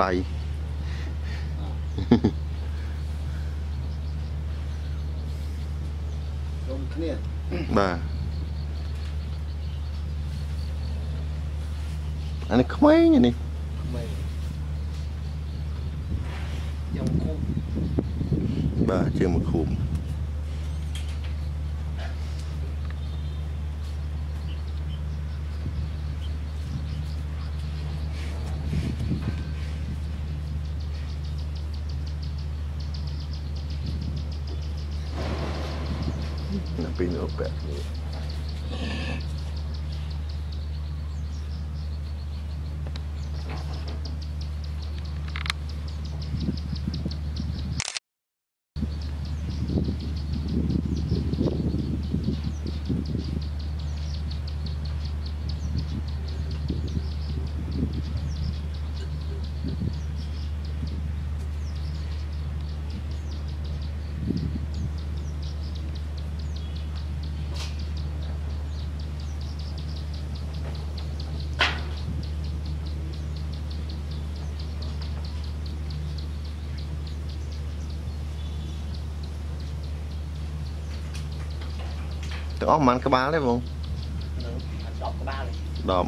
ថ្លៃរួមគ្នាបាទអានេះក្មេងអានេះមិនយ៉ាងគុំបាទជាងមួយខួ There'll be no back move. ទាំងអស់ប្រហែលក្បាលទេបង នឹងអត់10ក្បាលទេ ដំ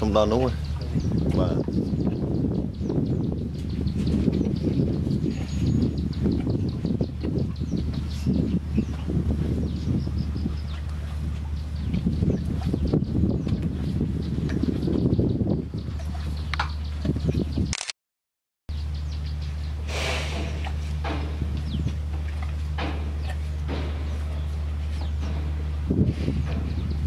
ធំដល់នោះហ៎បាទ ハハハハ!